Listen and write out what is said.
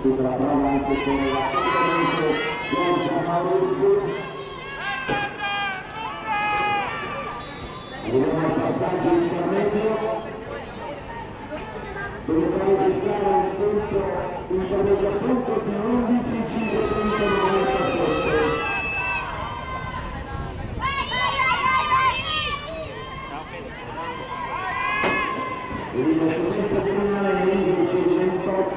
tutta la prova anche con l'atteggiamento Giorgio Maurizio vediamo il passaggio intermedio dove fa registrare un punto intermedio punto Il est société de l'année, il est société de l'année,